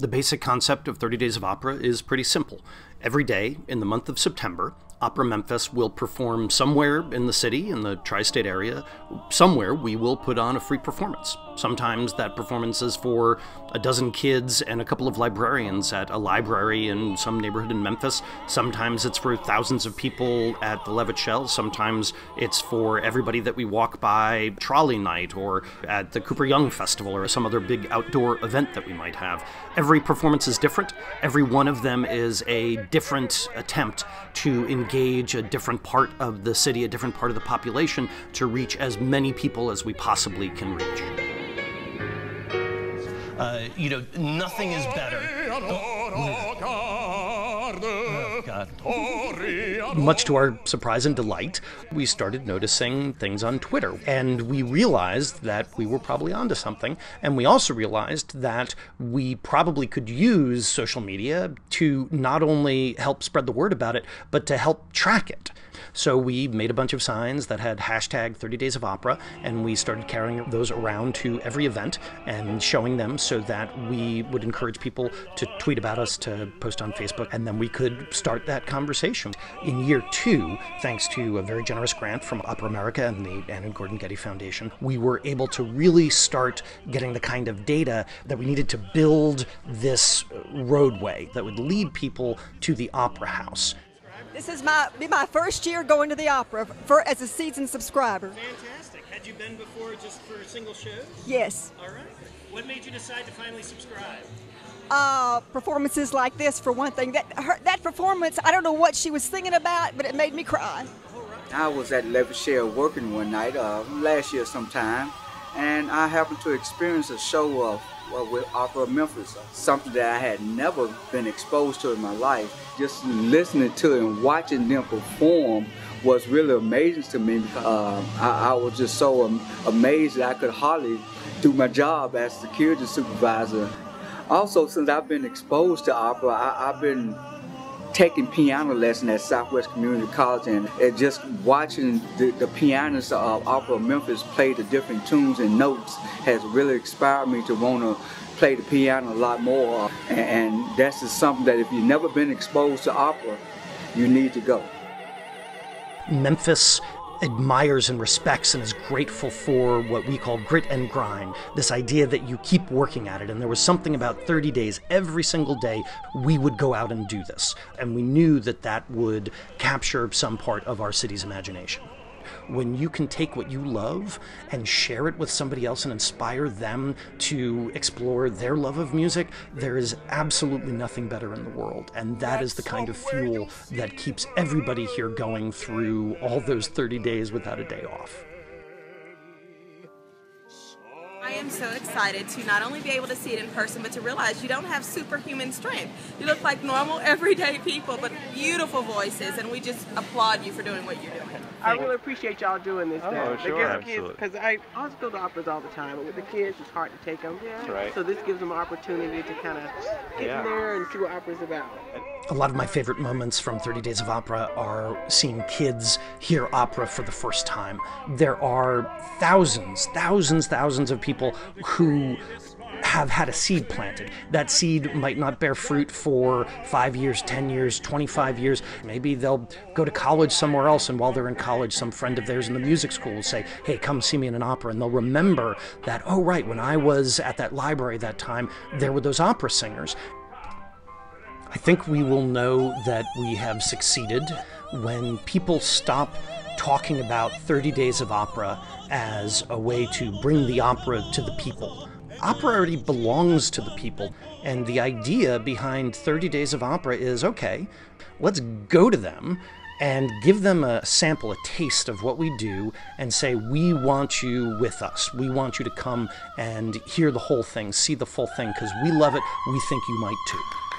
The basic concept of 30 Days of Opera is pretty simple. Every day in the month of September, Opera Memphis will perform somewhere in the city, in the tri state area. Somewhere we will put on a free performance. Sometimes that performance is for a dozen kids and a couple of librarians at a library in some neighborhood in Memphis. Sometimes it's for thousands of people at the Levitt Shell. Sometimes it's for everybody that we walk by trolley night or at the Cooper Young Festival or some other big outdoor event that we might have. Every performance is different. Every one of them is a different attempt to engage a different part of the city, a different part of the population, to reach as many people as we possibly can reach. Uh, you know, nothing is better. Much to our surprise and delight, we started noticing things on Twitter. And we realized that we were probably onto something. And we also realized that we probably could use social media to not only help spread the word about it, but to help track it. So we made a bunch of signs that had hashtag 30 Days of Opera, and we started carrying those around to every event and showing them so that we would encourage people to tweet about us, to post on Facebook, and then we could start that conversation. In year two, thanks to a very generous grant from Opera America and the Ann and Gordon Getty Foundation, we were able to really start getting the kind of data that we needed to build this roadway that would lead people to the Opera House. This is my be my first year going to the opera for as a season subscriber. Fantastic. Had you been before just for single shows? Yes. All right. What made you decide to finally subscribe? Uh, performances like this, for one thing. That her, that performance, I don't know what she was singing about, but it made me cry. I was at Levitt Shell working one night uh, last year sometime, and I happened to experience a show of uh, with Opera Memphis, something that I had never been exposed to in my life. Just listening to and watching them perform was really amazing to me. Uh, I, I, was just so um, amazed that I could hardly do my job as security supervisor. Also, since I've been exposed to opera, I, I've been taking piano lessons at Southwest Community College and, and just watching the, the pianists of Opera Memphis play the different tunes and notes has really inspired me to want to play the piano a lot more. And, and that's just something that if you've never been exposed to opera, you need to go. Memphis admires and respects and is grateful for what we call grit and grind. This idea that you keep working at it. And there was something about 30 days every single day we would go out and do this. And we knew that that would capture some part of our city's imagination when you can take what you love and share it with somebody else and inspire them to explore their love of music, there is absolutely nothing better in the world. And that is the kind of fuel that keeps everybody here going through all those 30 days without a day off. Am so excited to not only be able to see it in person, but to realize you don't have superhuman strength. You look like normal, everyday people, but beautiful voices, and we just applaud you for doing what you're doing. I really appreciate y'all doing this. Oh, though. sure, absolutely. Because I always go to operas all the time, but with the kids, it's hard to take them. Yeah. Right. So this gives them an opportunity to kind of get Yeah. in there and see what opera's about. A lot of my favorite moments from 30 Days of Opera are seeing kids hear opera for the first time. There are thousands, thousands, thousands of who have had a seed planted. That seed might not bear fruit for five years, 10 years, 25 years. Maybe they'll go to college somewhere else, and while they're in college, some friend of theirs in the music school will say, Hey, come see me in an opera. And they'll remember that, oh, right, when I was at that library that time, there were those opera singers. I think we will know that we have succeeded when people stop talking about 30 Days of Opera as a way to bring the opera to the people. Opera already belongs to the people, and the idea behind 30 Days of Opera is okay, let's go to them and give them a sample, a taste of what we do, and say, We want you with us. We want you to come and hear the whole thing, see the full thing, because we love it. We think you might too.